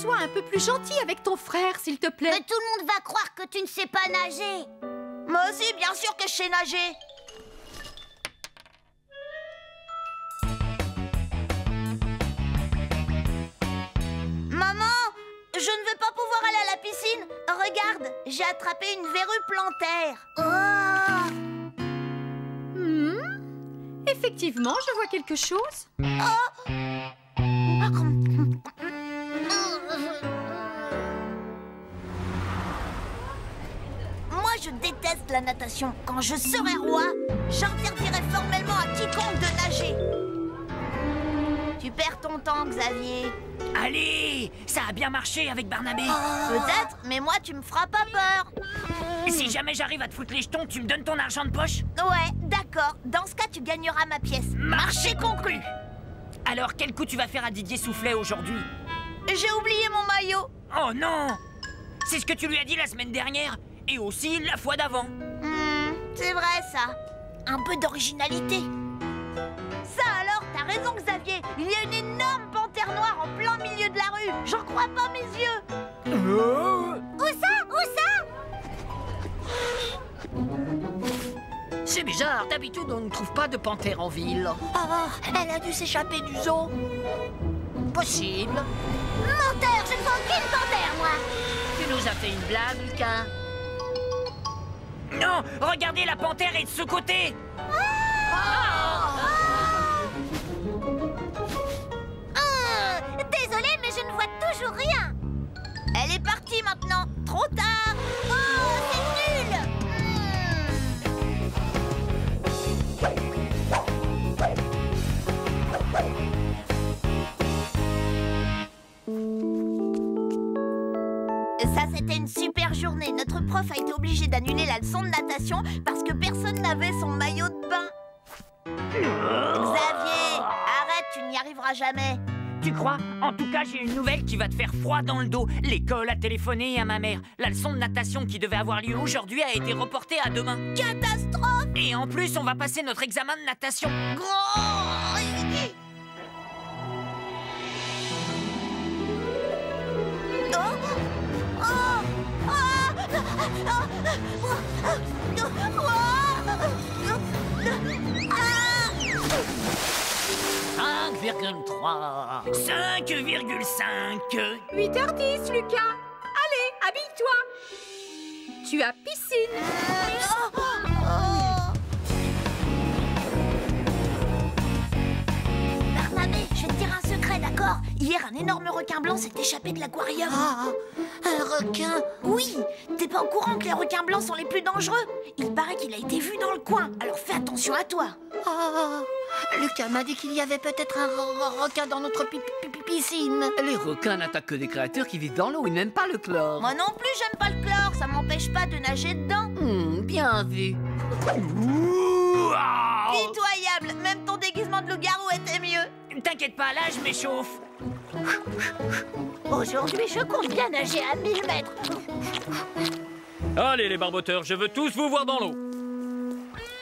Sois un peu plus gentil avec ton frère, s'il te plaît. Mais tout le monde va croire que tu ne sais pas nager. Moi aussi, bien sûr que je sais nager. Maman, je ne vais pas pouvoir aller à la piscine. Regarde, j'ai attrapé une verrue plantaire. Oh Hmm Effectivement, je vois quelque chose. Moi, la natation. Quand je serai roi, j'interdirai formellement à quiconque de nager. Tu perds ton temps, Xavier. Allez Ça a bien marché avec Barnabé Peut-être, mais moi, tu me feras pas peur. Si jamais j'arrive à te foutre les jetons, tu me donnes ton argent de poche? Ouais, d'accord. Dans ce cas, tu gagneras ma pièce. Marché conclu Alors, quel coup tu vas faire à Didier Soufflet aujourd'hui? J'ai oublié mon maillot. Oh non C'est ce que tu lui as dit la semaine dernière Et aussi la fois d'avant Hmm, c'est vrai, ça. Un peu d'originalité. Ça alors, t'as raison, Xavier. Il y a une énorme panthère noire en plein milieu de la rue. J'en crois pas mes yeux. Où ça? Où ça? C'est bizarre, d'habitude on ne trouve pas de panthère en ville. Oh, elle a dû s'échapper du zoo. Possible. Menteur, je ne vois aucune panthère, moi Tu nous as fait une blague, Lucas Regardez, la panthère est de ce côté Ah, Désolée, mais je ne vois toujours rien Elle est partie maintenant. Trop tard. Ça, c'était une super journée. Notre prof a été obligé d'annuler la leçon de natation parce que personne n'avait son maillot de bain. Xavier, arrête, tu n'y arriveras jamais. Tu crois? En tout cas, j'ai une nouvelle qui va te faire froid dans le dos. L'école a téléphoné à ma mère. La leçon de natation qui devait avoir lieu aujourd'hui a été reportée à demain. Catastrophe Et en plus, on va passer notre examen de natation. Grand 5,3. 5,5 8h10, Lucas. Hier, un énorme requin blanc s'est échappé de l'aquarium. Ah, Un requin Oui T'es pas au courant que les requins blancs sont les plus dangereux? Il paraît qu'il a été vu dans le coin, alors fais attention à toi. Ah, Lucas m'a dit qu'il y avait peut-être un re- re- requin dans notre pi- pi- pi- piscine. Les requins n'attaquent que des créatures qui vivent dans l'eau, ils n'aiment pas le chlore. Moi non plus, j'aime pas le chlore, ça m'empêche pas de nager dedans. Hmm, bien vu. Pitoyable, même ton déguisement de loup-garou était mieux. T'inquiète pas, là, je m'échauffe. Aujourd'hui, je compte bien nager à 1000 mètres. Allez les barboteurs, je veux tous vous voir dans l'eau.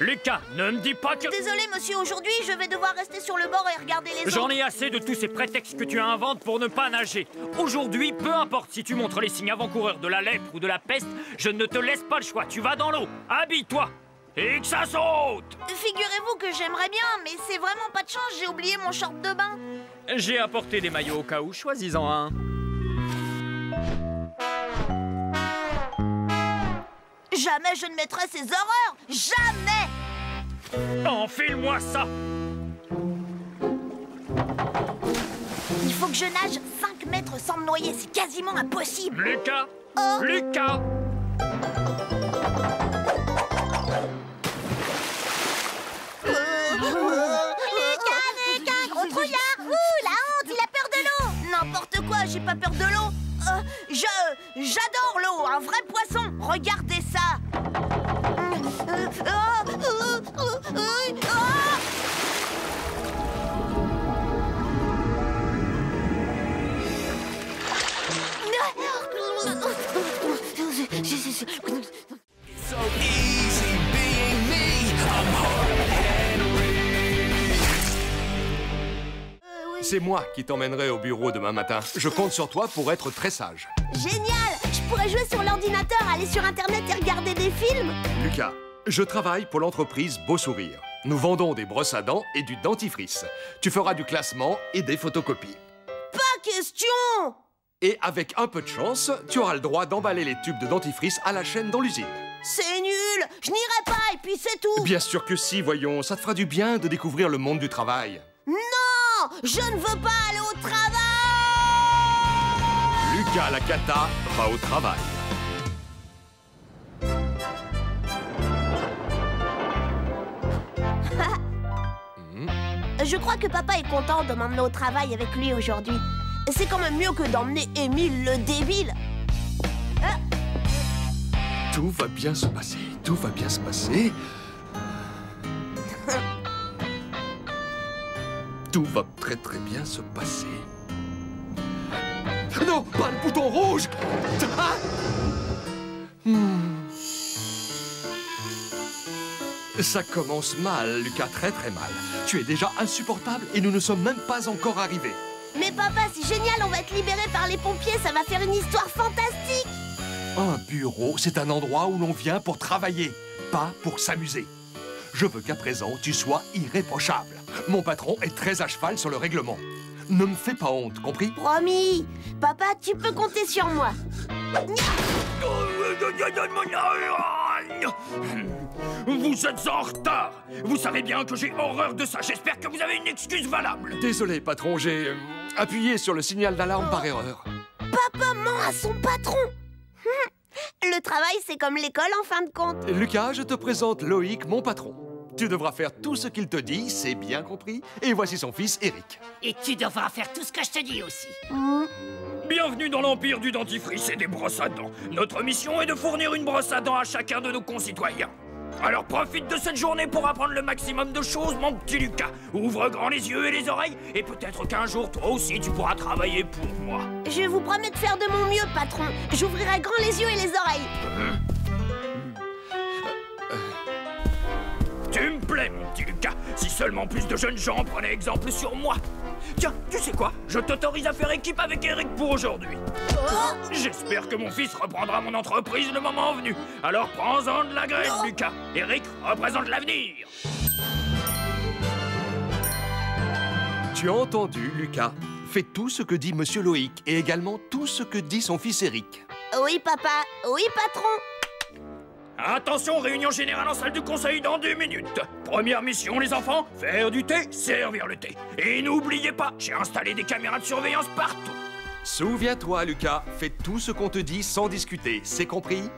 Lucas, ne me dis pas que... Désolé monsieur, aujourd'hui je vais devoir rester sur le bord et regarder les J'en autres. ai assez de tous ces prétextes que tu inventes pour ne pas nager. Aujourd'hui, peu importe si tu montres les signes avant-coureurs de la lèpre ou de la peste, je ne te laisse pas le choix. Tu vas dans l'eau, habille-toi et que ça saute Figurez-vous que j'aimerais bien, mais c'est vraiment pas de chance, j'ai oublié mon short de bain. J'ai apporté des maillots au cas où, choisis-en un. Jamais je ne mettrai ces horreurs Jamais Enfile-moi ça Il faut que je nage 5 mètres sans me noyer, c'est quasiment impossible. Lucas Oh. Lucas C'est moi qui t'emmènerai au bureau demain matin. Je compte sur toi pour être très sage. Génial Je pourrais jouer sur l'ordinateur, aller sur Internet et regarder des films Lucas, je travaille pour l'entreprise Beau Sourire. Nous vendons des brosses à dents et du dentifrice. Tu feras du classement et des photocopies. Pas question Et avec un peu de chance, tu auras le droit d'emballer les tubes de dentifrice à la chaîne dans l'usine. C'est nul Je n'irai pas et puis c'est tout Bien sûr que si, voyons, ça te fera du bien de découvrir le monde du travail. Non Je ne veux pas aller au travail Lucas la cata va au travail. Je crois que papa est content de m'emmener au travail avec lui aujourd'hui. C'est quand même mieux que d'emmener Émile le débile. Tout va bien se passer, tout va bien se passer. Tout va très très bien se passer. Non, pas le bouton rouge Ah Hmm. Ça commence mal, Lucas, très très mal. Tu es déjà insupportable et nous ne sommes même pas encore arrivés. Mais papa, c'est génial, on va être libéré par les pompiers, ça va faire une histoire fantastique Un bureau, c'est un endroit où l'on vient pour travailler, pas pour s'amuser. Je veux qu'à présent, tu sois irréprochable. Mon patron est très à cheval sur le règlement. Ne me fais pas honte, compris? Promis Papa, tu peux compter sur moi. Vous êtes en retard Vous savez bien que j'ai horreur de ça. J'espère que vous avez une excuse valable. Désolé, patron, j'ai euh, appuyé sur le signal d'alarme par erreur. Papa ment à son patron Le travail, c'est comme l'école en fin de compte. Lucas, je te présente Loïc, mon patron. Tu devras faire tout ce qu'il te dit, c'est bien compris. Et voici son fils, Eric. Et tu devras faire tout ce que je te dis aussi. Bienvenue dans l'empire du dentifrice et des brosses à dents. Notre mission est de fournir une brosse à dents à chacun de nos concitoyens. Alors profite de cette journée pour apprendre le maximum de choses, mon petit Lucas. Ouvre grand les yeux et les oreilles, et peut-être qu'un jour, toi aussi, tu pourras travailler pour moi. Je vous promets de faire de mon mieux, patron. J'ouvrirai grand les yeux et les oreilles. Tu seulement plus de jeunes gens prenaient exemple sur moi. Tiens, tu sais quoi? Je t'autorise à faire équipe avec Eric pour aujourd'hui. J'espère que mon fils reprendra mon entreprise le moment venu. Alors prends-en de la graine, Lucas. Eric représente l'avenir. Tu as entendu, Lucas Fais tout ce que dit Monsieur Loïc et également tout ce que dit son fils Eric. Oui, papa. Oui, patron. Attention, réunion générale en salle du conseil dans 10 minutes. Première mission, les enfants, faire du thé, servir le thé. Et n'oubliez pas, j'ai installé des caméras de surveillance partout. Souviens-toi, Lucas, fais tout ce qu'on te dit sans discuter, c'est compris?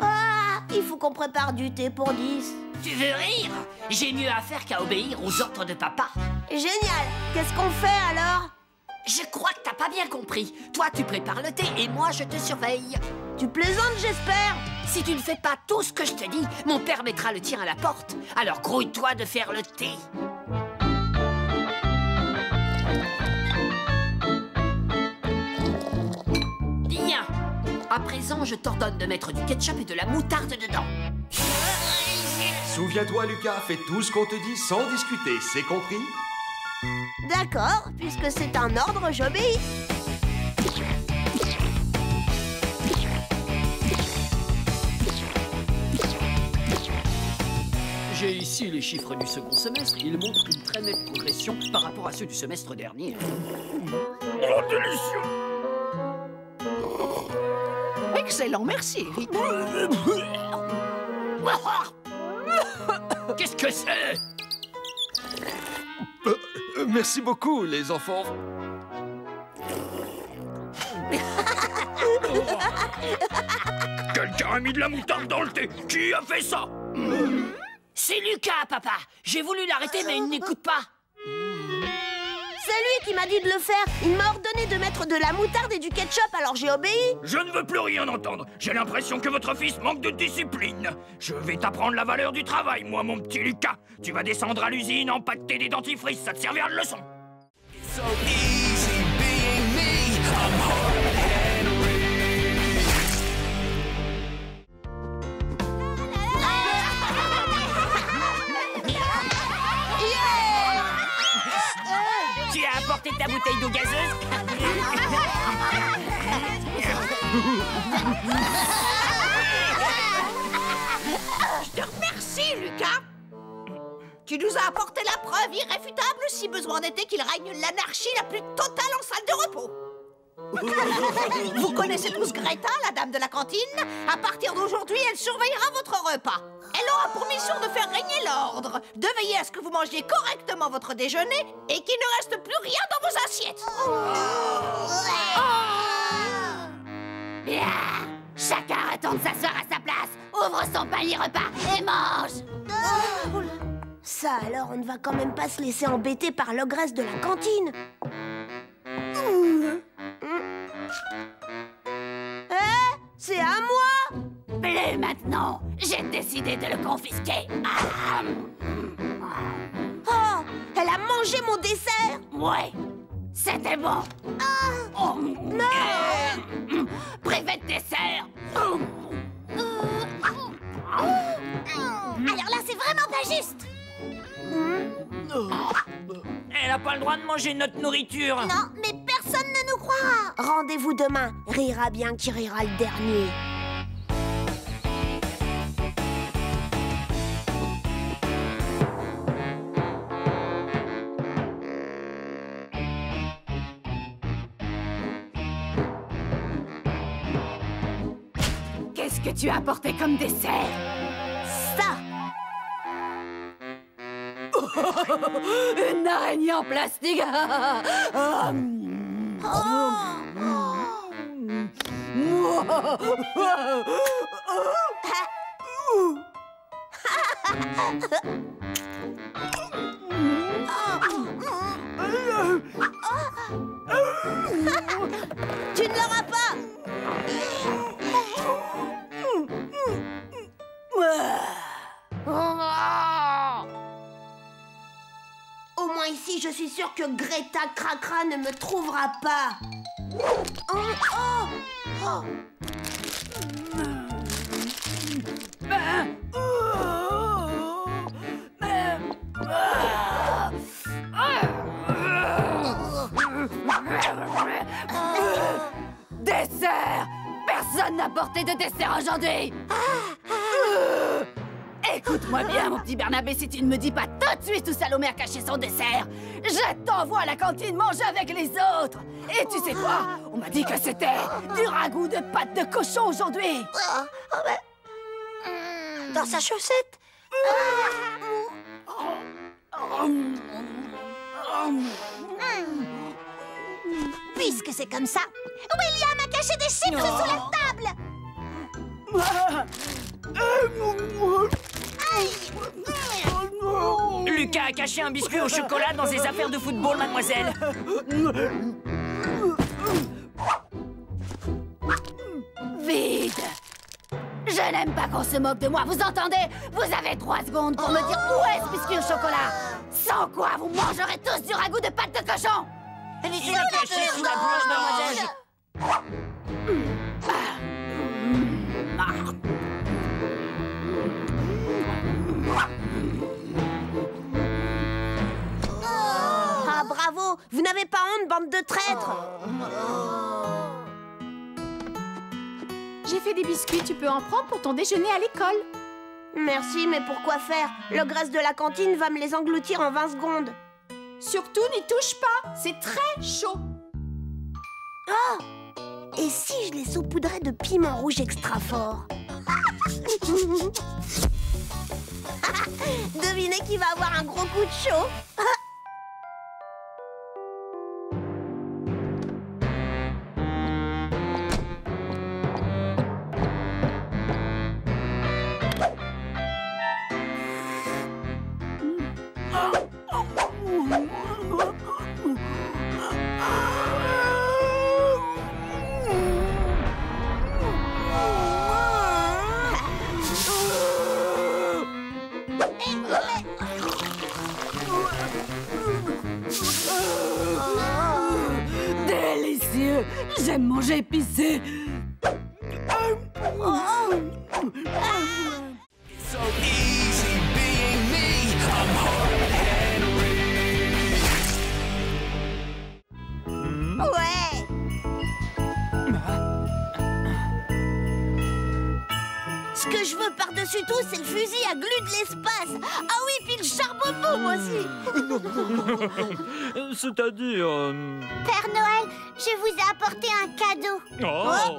Ah, il faut qu'on prépare du thé pour 10. Tu veux rire? J'ai mieux à faire qu'à obéir aux ordres de papa. Génial. Qu'est-ce qu'on fait alors? Je crois que t'as pas bien compris. Toi, tu prépares le thé et moi, je te surveille. Tu plaisantes, j'espère. Si tu ne fais pas tout ce que je te dis, mon père mettra le tien à la porte. Alors grouille-toi de faire le thé. Bien. À présent, je t'ordonne de mettre du ketchup et de la moutarde dedans. Souviens-toi, Lucas, fais tout ce qu'on te dit sans discuter, c'est compris? D'accord, puisque c'est un ordre, j'obéis. J'ai ici les chiffres du second semestre. Ils montrent une très nette progression par rapport à ceux du semestre dernier. Oh, délicieux Excellent, merci, Eric. Qu'est-ce que c'est? Euh, Merci beaucoup, les enfants. Quelqu'un a mis de la moutarde dans le thé Qui a fait ça? C'est Lucas, papa. J'ai voulu l'arrêter, mais il n'écoute pas. Qui m'a dit de le faire. Il m'a ordonné de mettre de la moutarde et du ketchup, alors j'ai obéi. Je ne veux plus rien entendre. J'ai l'impression que votre fils manque de discipline. Je vais t'apprendre la valeur du travail, moi, mon petit Lucas. Tu vas descendre à l'usine, empaqueter des dentifrices, ça te servira de leçon. Apporté ta bouteille d'eau gazeuse. Je te remercie, Lucas. Tu nous as apporté la preuve irréfutable, si besoin d'était, qu'il règne l'anarchie la plus totale en salle de repos. Vous connaissez tous Greta, la dame de la cantine? À partir d'aujourd'hui, elle surveillera votre repas. Elle aura pour mission de faire régner l'ordre, de veiller à ce que vous mangiez correctement votre déjeuner et qu'il ne reste plus rien dans vos assiettes. Bien Chacun retourne s'asseoir à sa place, ouvre son panier repas et mange Ça alors, on ne va quand même pas se laisser embêter par l'ogresse de la cantine. Ah, Oh, elle a mangé mon dessert. Ouais C'était bon. Oh, Non. Privé de dessert. Alors là, c'est vraiment pas juste. Elle a pas le droit de manger notre nourriture. Non, mais personne ne nous croira Rendez-vous demain, rira bien qui rira le dernier. Tu as apporté comme dessert. Ça. Une araignée en plastique. Ah, je suis sûre que Greta Cracra ne me trouvera pas. Oh, oh, oh. Dessert Personne n'a porté de dessert aujourd'hui Euh, Écoute-moi bien, mon petit Bernabé, si tu ne me dis pas tout suite où Salomé a caché son dessert, je t'envoie à la cantine manger avec les autres. Et tu sais quoi? On m'a dit que c'était du ragoût de pâte de cochon aujourd'hui. Dans sa chaussette. Puisque c'est comme ça, William a caché des chips sous la table Lucas a caché un biscuit au chocolat dans ses affaires de football, mademoiselle. Vide Je n'aime pas qu'on se moque de moi, vous entendez? Vous avez trois secondes pour me dire où est ce biscuit au chocolat. Sans quoi vous mangerez tous du ragoût de pâte de cochon. Il est caché sous la d'orange Vous n'avez pas honte, bande de traîtres J'ai fait des biscuits, tu peux en prendre pour ton déjeuner à l'école. Merci, mais pourquoi faire? L'ogresse de la cantine va me les engloutir en 20 secondes. Surtout, n'y touche pas, c'est très chaud. Et si je les saupoudrais de piment rouge extra fort Devinez qui va avoir un gros coup de chaud? tout, c'est le fusil à glu de l'espace. Ah oui, puis le charbon moi aussi. C'est-à-dire... euh, Père Noël, je vous ai apporté un cadeau. Oh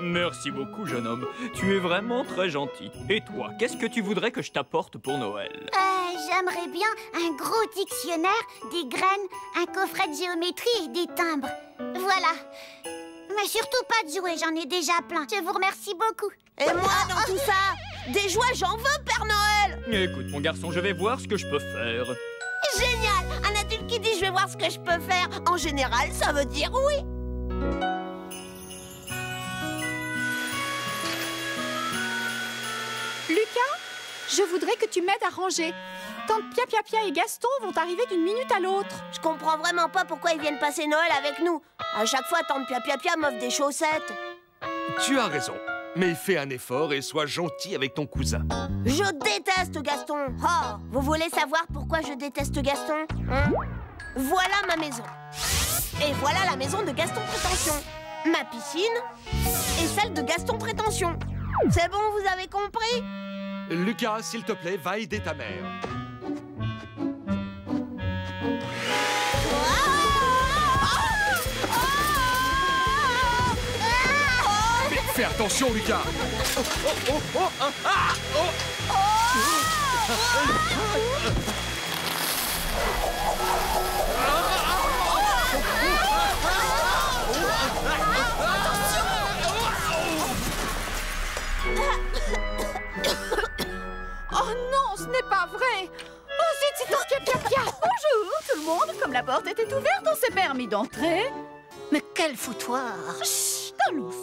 Merci beaucoup, jeune homme. Tu es vraiment très gentil. Et toi, qu'est-ce que tu voudrais que je t'apporte pour Noël? Euh, j'aimerais bien un gros dictionnaire, des graines, un coffret de géométrie et des timbres. Voilà. Mais surtout pas de jouets, j'en ai déjà plein. Je vous remercie beaucoup. Et moi, dans tout ça Des jouets, j'en veux, Père Noël Écoute, mon garçon, je vais voir ce que je peux faire. Génial Un adulte qui dit je vais voir ce que je peux faire, en général, ça veut dire oui. Lucas, je voudrais que tu m'aides à ranger. Tante Pia Pia Pia et Gaston vont arriver d'une minute à l'autre. Je comprends vraiment pas pourquoi ils viennent passer Noël avec nous. À chaque fois, Tante Pia Pia Pia m'offre des chaussettes. Tu as raison. Mais fais un effort et sois gentil avec ton cousin. Je déteste Gaston. Oh, vous voulez savoir pourquoi je déteste Gaston hein? Voilà ma maison. Et voilà la maison de Gaston Prétention. Ma piscine et celle de Gaston Prétention. C'est bon, vous avez compris? Lucas, s'il te plaît, va aider ta mère. Fais attention, Lucas. Oh, oh, oh, oh, ah, ah, oh. Oh non, ce n'est pas vrai. Oh zut, c'est Tante Pia Pia Pia Bonjour tout le monde, comme la porte était ouverte, on s'est permis d'entrer. Mais quel foutoir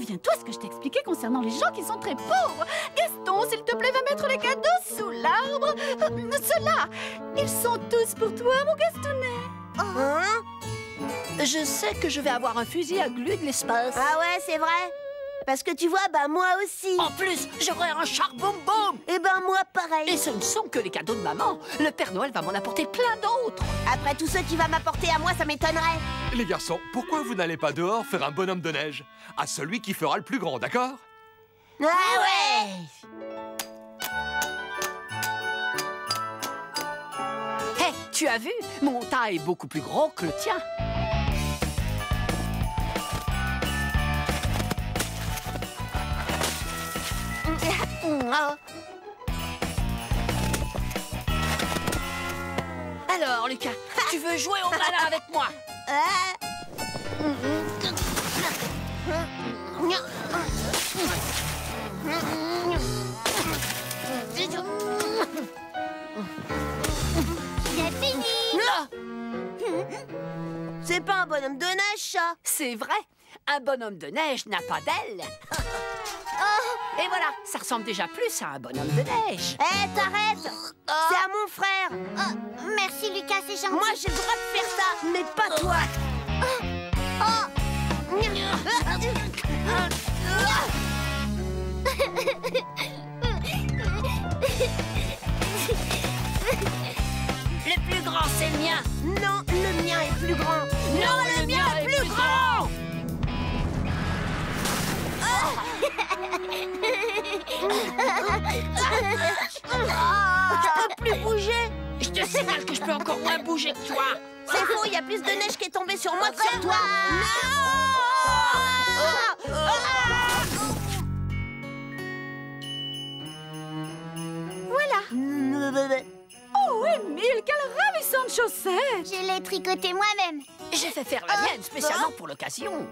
souviens-toi ce que je t'ai expliqué concernant les gens qui sont très pauvres. Gaston, s'il te plaît, va mettre les cadeaux sous l'arbre. Euh, Ceux-là, ils sont tous pour toi, mon Gastonnet. Hein? Je sais que je vais avoir un fusil à glu de l'espace. Ah ouais, c'est vrai Parce que tu vois, bah moi aussi. En plus, j'aurai un charbon boum Et ben moi pareil. Et ce ne sont que les cadeaux de maman. Le Père Noël va m'en apporter plein d'autres. Après tout ce qu'il va m'apporter à moi, ça m'étonnerait. Les garçons, pourquoi vous n'allez pas dehors faire un bonhomme de neige? À celui qui fera le plus grand, d'accord? Ah ouais Hé, tu as vu? Mon tas est beaucoup plus gros que le tien. Alors, Lucas, tu veux jouer au malin avec moi? C'est fini. C'est pas un bonhomme de neige, ça. C'est vrai, un bonhomme de neige n'a pas d'ailes. Et voilà, ça ressemble déjà plus à un bonhomme de neige. Hé, t'arrêtes. C'est à mon frère. Merci, Lucas, c'est gentil. Moi, j'ai le droit de faire ça, mais pas toi Je peux plus bouger Je te signale que je peux encore moins bouger que toi. C'est faux, il y a plus de neige qui est tombée sur moi que sur toi Voilà. Oh, Émile, quelle ravissante chaussette Je l'ai tricoté moi-même J'ai fait faire la mienne spécialement pour l'occasion.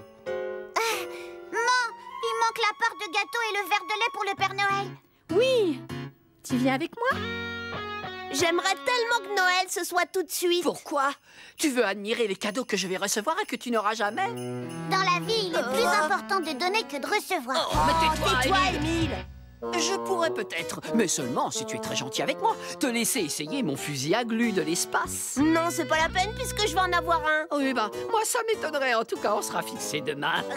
Manque la part de gâteau et le verre de lait pour le Père Noël Oui. Tu viens avec moi? J'aimerais tellement que Noël ce soit tout de suite Pourquoi? Tu veux admirer les cadeaux que je vais recevoir et que tu n'auras jamais? Dans la vie, il est plus important de donner que de recevoir Oh, mais tais-toi, Émile. Émile Je pourrais peut-être, mais seulement si tu es très gentil avec moi, te laisser essayer mon fusil à glu de l'espace. Non, c'est pas la peine puisque je vais en avoir un Oui, bah, moi ça m'étonnerait. En tout cas, on sera fixé demain.